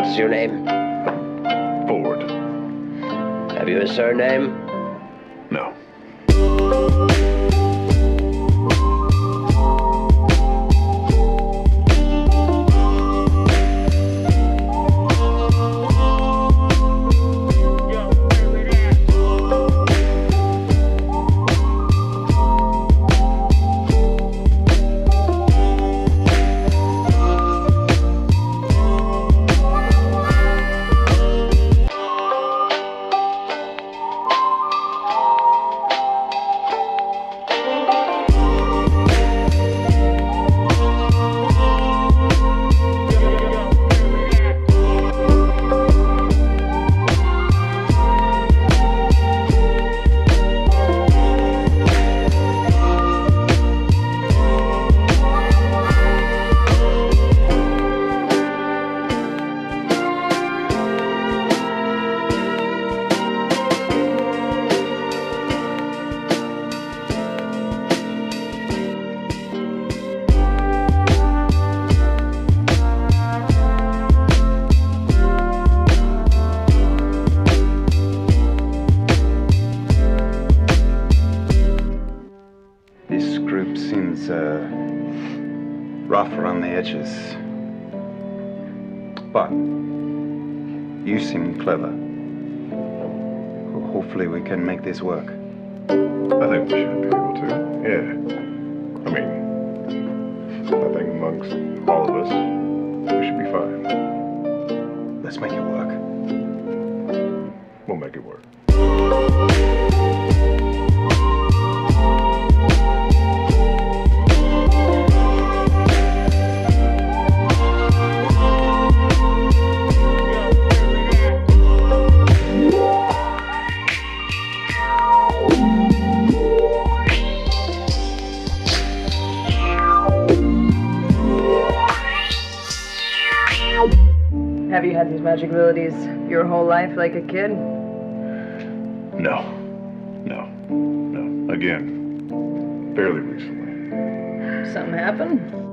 What's your name? Fjord. Have you a surname? No. Uh, rough around the edges. But you seem clever. Ho- Hopefully, we can make this work. I think we should be able to. Yeah. I mean, I think amongst all of us, we should be fine. Let's make it work. We'll make it work. Have you had these magic abilities your whole life like a kid? No. No. No. Again, fairly recently. Something happened?